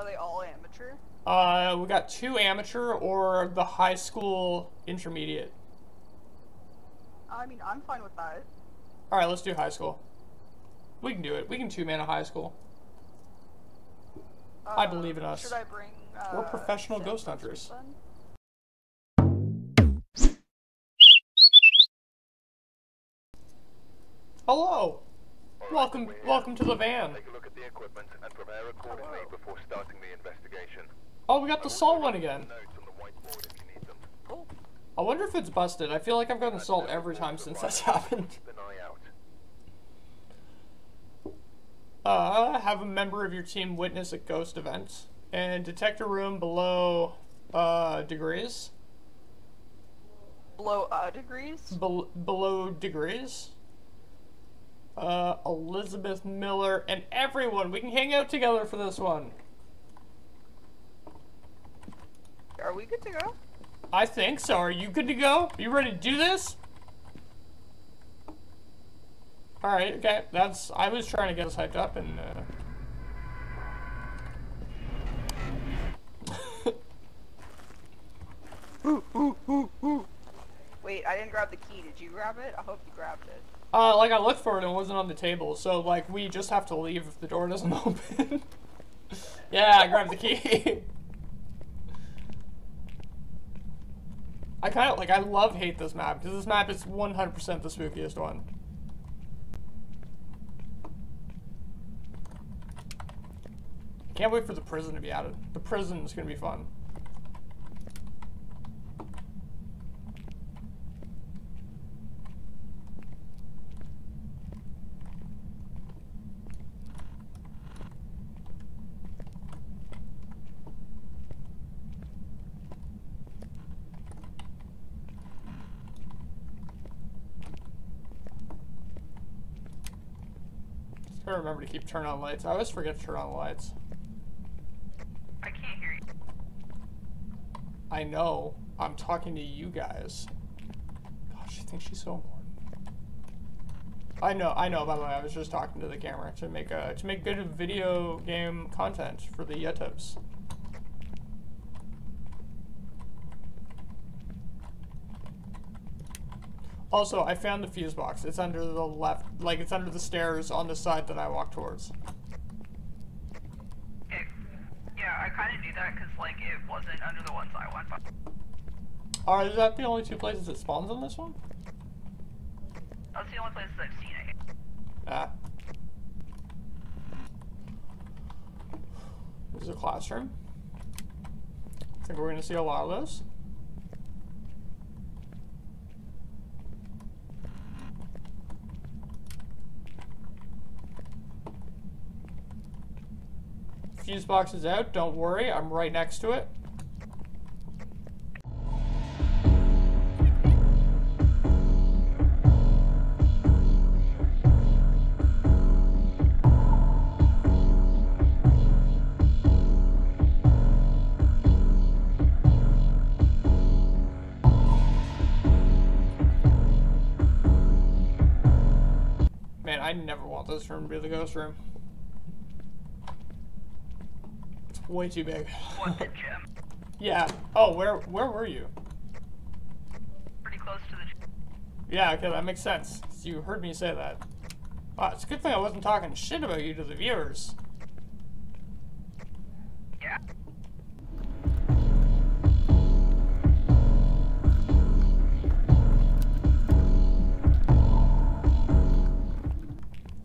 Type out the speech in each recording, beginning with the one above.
Are they all amateur? Uh, we got two amateur or the high school intermediate. I mean, I'm fine with that. All right, let's do high school. We can do it. We can two man a high school. I Uh, believe in us. Should I bring? Uh, We're professional ghost hunters. then? Hello. Welcome, welcome to the van. Take a look at the equipment and prepare accordingly before starting the investigation. Oh, we got the salt one again. Notes on the whiteboard if you need them. Cool. I wonder if it's busted. I feel like I've gotten salt every time since that's happened. Keep an eye out. Uh, have a member of your team witness a ghost event and detect a room below uh, degrees. Below uh degrees. Bel below degrees. Uh, Elizabeth Miller and everyone. We can hang out together for this one. Are we good to go? I think so. Are you good to go? Are You ready to do this? All right. Okay. That's. I was trying to get us hyped up and. Uh... Wait, I didn't grab the key. Did you grab it? I hope you grabbed it. Uh, like I looked for it and it wasn't on the table, so like we just have to leave if the door doesn't open. yeah, I grabbed the key. I kind of like I love hate this map because this map is 100% the spookiest one. Can't wait for the prison to be added. The prison is gonna be fun. Remember to keep turning on lights. I always forget to turn on the lights. I can't hear you. I know. I'm talking to you guys. God, she thinks she's so important. I know. I know. By the way, I was just talking to the camera to make a to make good video game content for the YouTubes. Also, I found the fuse box. It's under the left, like it's under the stairs on the side that I walk towards. yeah, I kind of knew that because like it wasn't under the ones I went by. Are is that the only two places it spawns on this one? That's the only places I've seen it. Ah. This is a classroom. I think we're gonna see a lot of those. Fuse box is out, don't worry, I'm right next to it. Man, I never want this room to be the ghost room. It's way too big. What's it, Jim? yeah. Oh, where where were you? Pretty close to the. Yeah, okay, that makes sense. You heard me say that. Wow, it's a good thing I wasn't talking shit about you to the viewers. Yeah.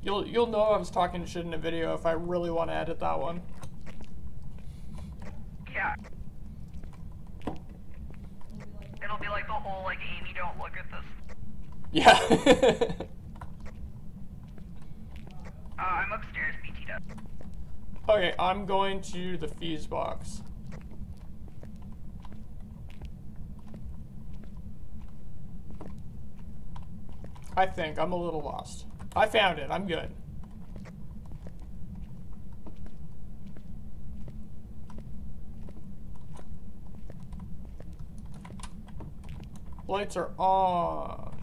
You'll you'll know I was talking shit in a video if I really want to edit that one. Yeah. It'll be like the whole like Amy, don't look at this. Yeah. Uh, I'm upstairs, BT does. okay, I'm going to the fuse box. I think I'm a little lost. I found it. I'm good. Lights are on.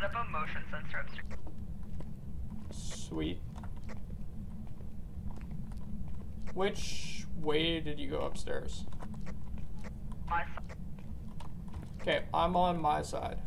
Set up a motion sensor upstairs. Sweet. which way did you go upstairs? My side. Okay, I'm on my side.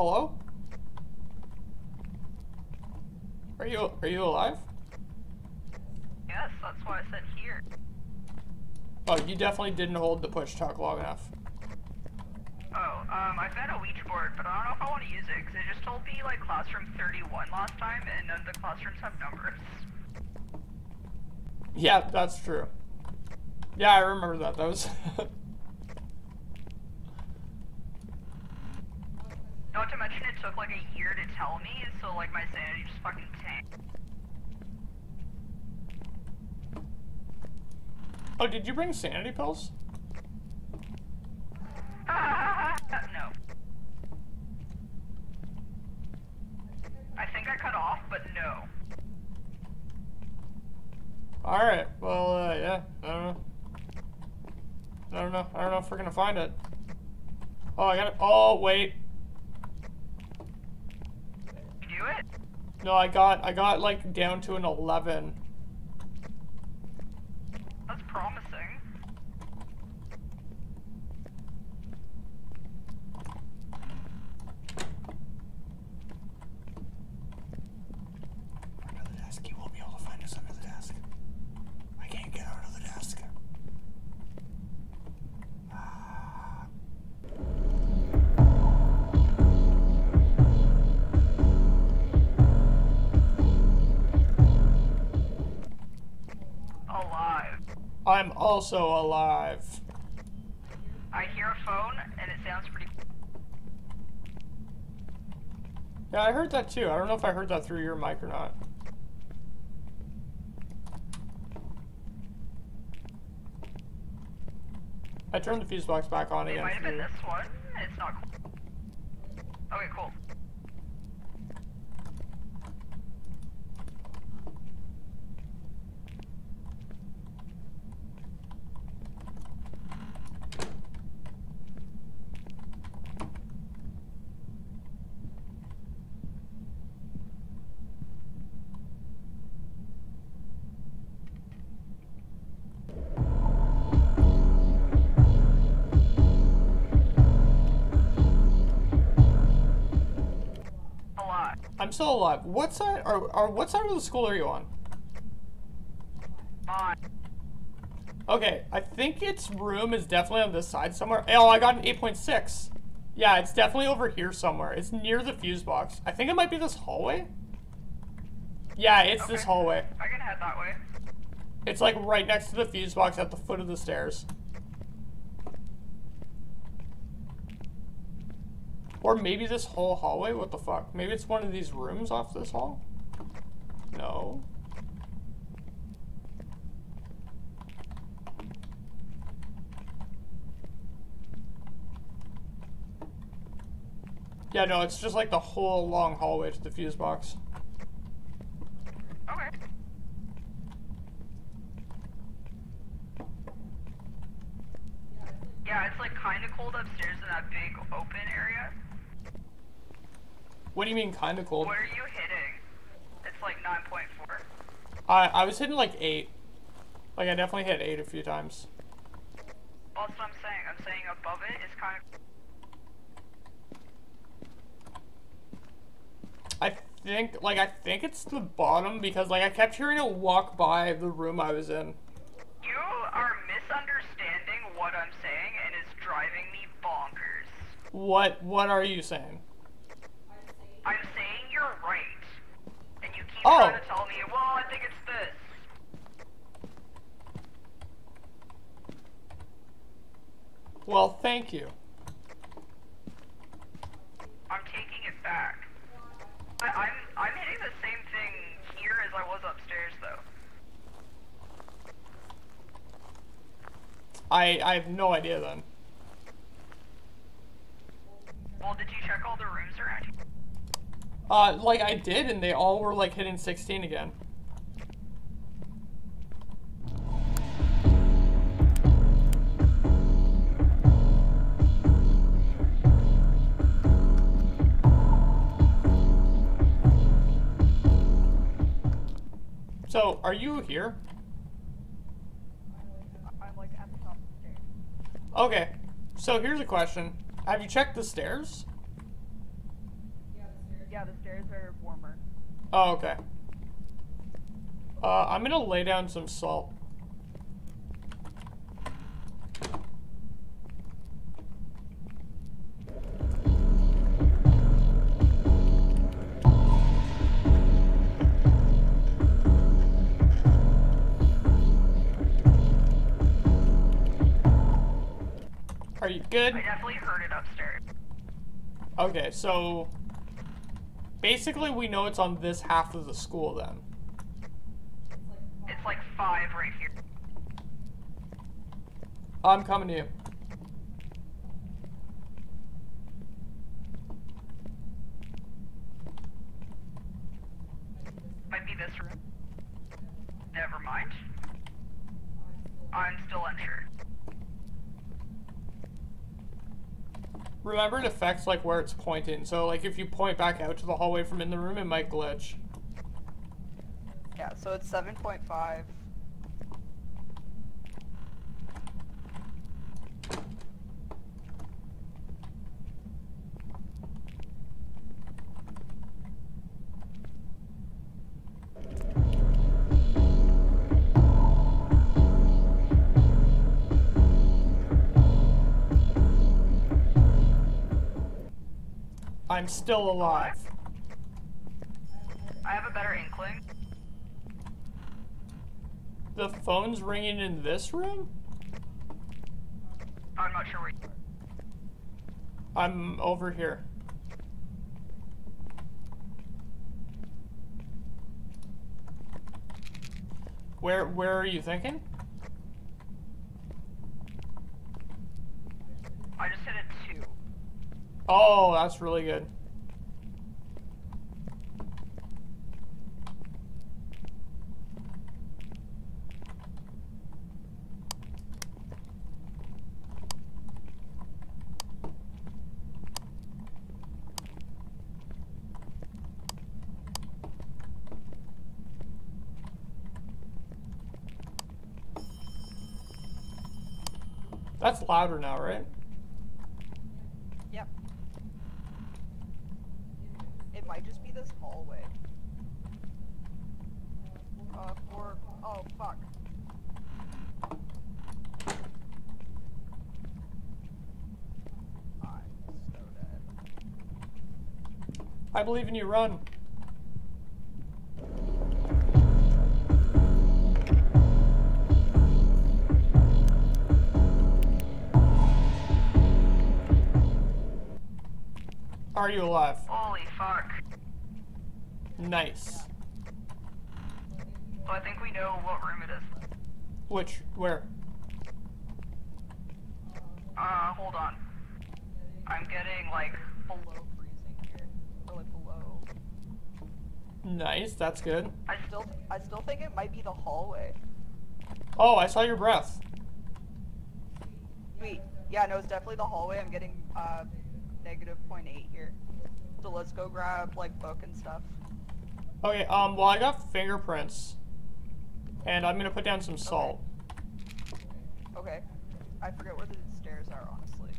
Hello? Are you are you alive? Yes, that's why I said here. Oh, you definitely didn't hold the push talk long enough. Oh, um, I found a Ouija board, but I don't know if I want to use it, because it just told me, like, classroom 31 last time, and none of the classrooms have numbers. Yeah, that's true. Yeah, I remember that. That was Not to mention it took, like, a year to tell me, so, like, my sanity just fucking tanked. Oh, did you bring sanity pills? no. I think I cut off, but no. Alright, well, uh, yeah, I don't know. I don't know. I don't know if we're gonna find it. Oh, I got it. Oh, wait. You do it? No, I got, I got, like, down to an 11. I'm also alive. I hear a phone, and it sounds pretty. Yeah, I heard that too. I don't know if I heard that through your mic or not. I turned the fuse box back on It again. might have been this one. It's not cool. Okay, cool. I'm still alive. What side? Or, or what side of the school are you on? Mine. Okay, I think its room is definitely on this side somewhere. Oh, I got an 8.6. Yeah, it's definitely over here somewhere. It's near the fuse box. I think it might be this hallway. Yeah, it's this hallway. I can head that way. It's like right next to the fuse box at the foot of the stairs. Or maybe this whole hallway? What the fuck? Maybe it's one of these rooms off this hall? No. Yeah, no, it's just like the whole long hallway to the fuse box. Okay. Yeah, it's like kind of cold upstairs in that big open area. What do you mean kinda cold? What are you hitting? It's like 9.4. I I was hitting like eight. Like I definitely hit eight a few times. Well, that's what I'm saying. I'm saying above it is kind of. I think like I think it's the bottom because like I kept hearing it walk by the room I was in. You are misunderstanding what I'm saying and it's driving me bonkers. What what are you saying? Oh. Well, thank you. I'm taking it back. I, am I'm, I'm hitting the same thing here as I was upstairs, though. I I have no idea then. Well, did you check all the rooms around here? Uh, like I did, and they all were like hitting 16 again. So, are you here? I'm like at the top of the stairs. Okay. So here's a question. Have you checked the stairs? Yeah, the stairs are warmer. Oh, okay. Uh, I'm gonna lay down some salt. Are you good? I definitely heard it upstairs. Okay, so basically we know it's on this half of the school then. It's like five right here. I'm coming to you. Might be this room. Never mind. I'm still unsure. Remember it affects like where it's pointing. So like if you point back out to the hallway from in the room, it might glitch. Yeah, so it's 7.5. I'm still alive. I have a better inkling. The phone's ringing in this room? I'm not sure where you I'm over here. Where where are you thinking? I just hit a two. Oh, that's really good. That's louder now, right? Yep. It might just be this hallway. Uh, for, oh, fuck. I'm so dead. I believe in you, run. Are you alive? Nice. Well, I think we know what room it is. Which, where? Uh, hold on. I'm getting like Below freezing here. Or like below. Nice, that's good. I still, I still think it might be the hallway. Oh, I saw your breath. Wait, yeah, no, it's definitely the hallway. I'm getting, uh, negative 0.8 here. So let's go grab, like, book and stuff. Okay, um, well, I got fingerprints. And I'm gonna put down some salt. Okay. I forget where the stairs are, honestly.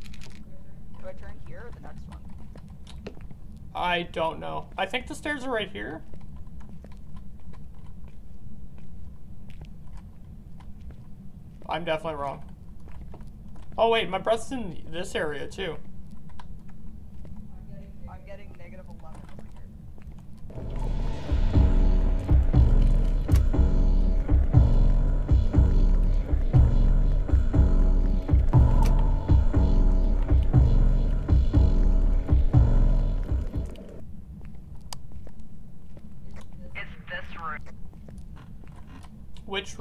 Do I turn here or the next one? I don't know. I think the stairs are right here. I'm definitely wrong. Oh wait, my breath's in this area too.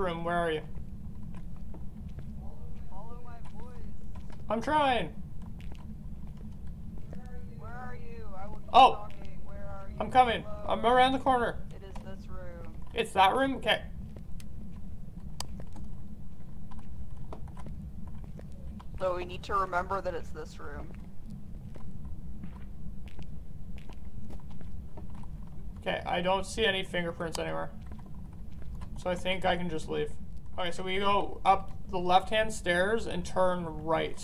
Room? Where are you? Follow my voice. I'm trying. Where are you? Oh. I will keep Oh. talking. Where are you? I'm coming. Hello? I'm around the corner. It is this room. It's that room? Okay. So we need to remember that it's this room. Okay, I don't see any fingerprints anywhere. So I think I can just leave. Okay, so we go up the left-hand stairs and turn right.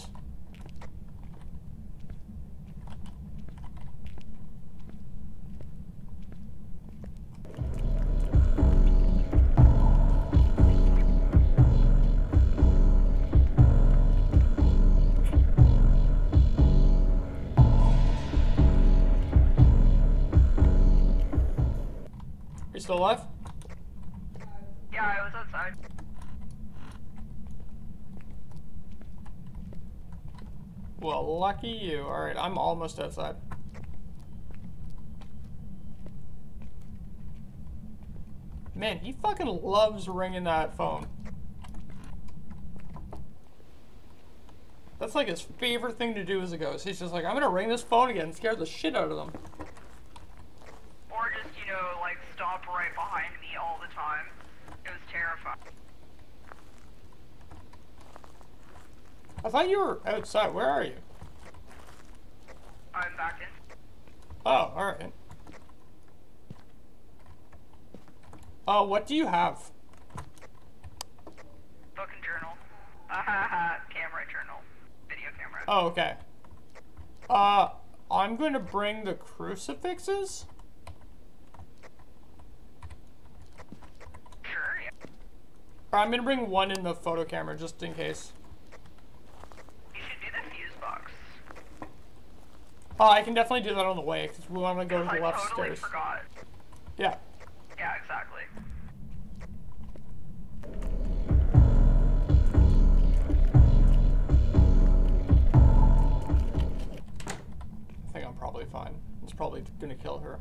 You still alive? Yeah, I was outside. Well, lucky you. Alright, I'm almost outside. Man, he fucking loves ringing that phone. That's like his favorite thing to do as a ghost. He's just like, I'm gonna ring this phone again and scare the shit out of them. Or just, you know, like stop right behind me all the time. It was terrifying. I thought you were outside. Where are you? I'm back in. Oh, alright. Uh, what do you have? Book and journal. Ahaha, camera journal. Video camera. Oh, okay. Uh, I'm going to bring the crucifixes. Sure, yeah. I'm going to bring one in the photo camera just in case. You should do the fuse box. Oh, I can definitely do that on the way because we want to go to I the left totally stairs. forgot. Yeah. Yeah, exactly. I think I'm probably fine. It's probably going to kill her.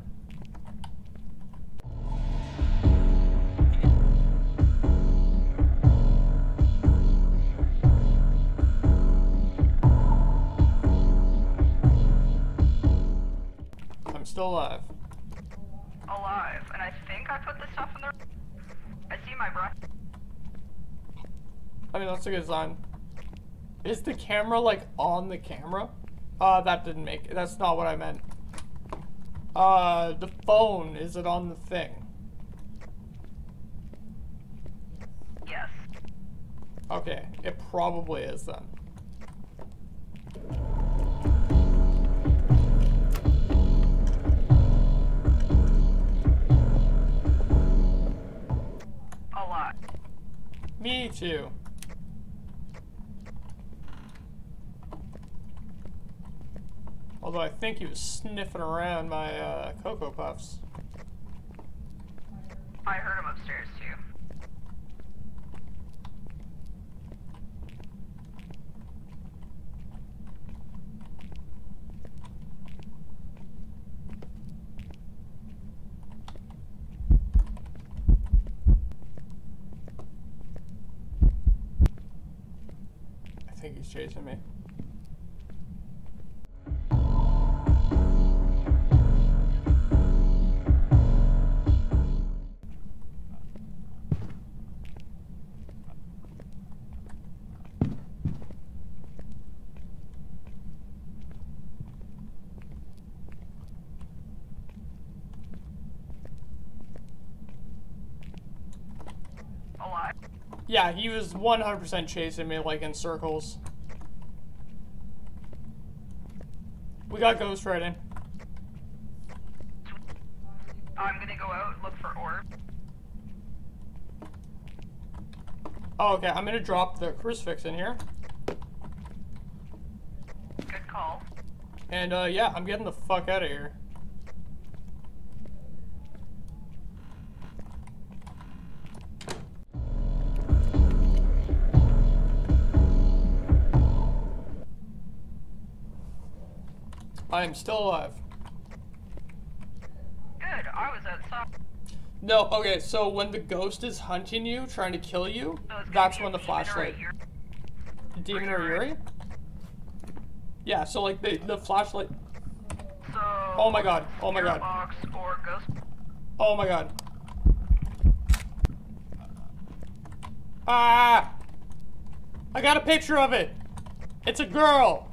A good sign. Is the camera like on the camera? Uh, that didn't make That's not what I meant. Uh, the phone, is it on the thing? Yes. Okay, it probably is then. Alive. Me too. Although I think he was sniffing around my uh, Cocoa Puffs. I heard him upstairs too. I think he's chasing me. Yeah, he was 100% chasing me, like in circles. We got ghost writing. I'm gonna go out, look for orb. Oh, okay, I'm gonna drop the crucifix in here. Good call. And, uh, yeah, I'm getting the fuck out of here. I am still alive. Good, I was outside. No, okay, so when the ghost is hunting you, trying to kill you, So that's when the flashlight. Demon or Yurei. Yeah, so like the, the flashlight. So. Oh my god, oh my god. Oh my god. Ah! I got a picture of it! It's a girl!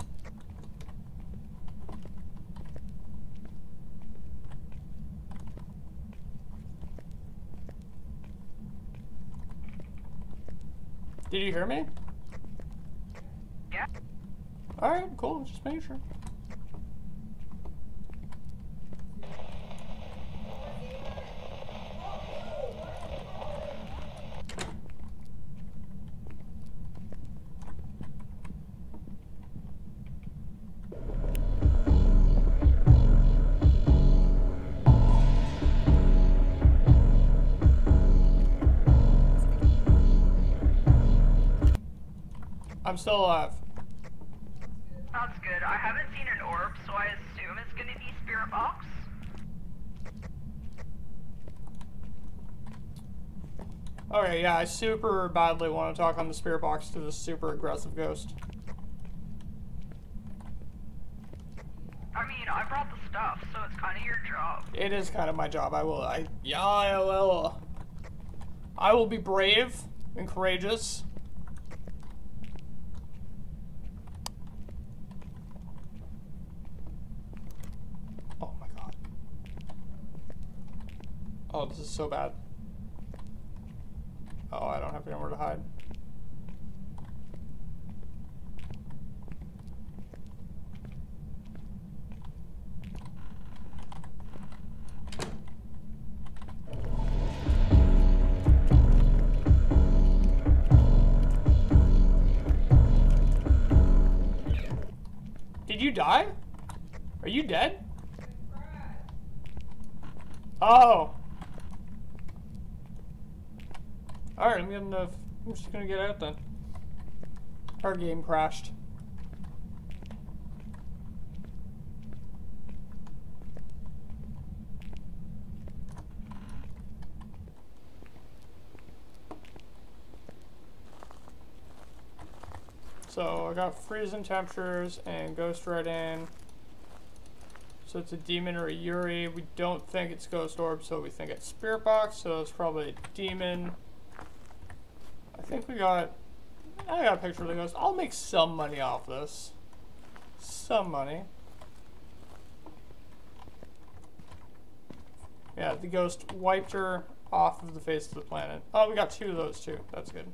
Did you hear me? Yeah. Alright, cool. Just making sure. I'm still alive. That's good. I haven't seen an orb, so I assume it's gonna be Spirit Box. Okay, yeah, I super badly want to talk on the spirit box to this super aggressive ghost. I mean, I brought the stuff, so it's kind of your job. It is kind of my job. I will, I, yeah, I will. I will be brave and courageous. Oh my god. Oh, this is so bad. Oh, I don't have anywhere to hide. Did you die? Are you dead? Oh. Alright, I'm. I'm just gonna get out then. Our game crashed. So I got freezing temperatures and ghost writing. So it's a demon or a Yurei. We don't think it's ghost orb, so we think it's spirit box. So it's probably a demon. I think we got. I got a picture of the ghost. I'll make some money off this. Some money. Yeah, the ghost wiped her off of the face of the planet. Oh, we got two of those too. That's good.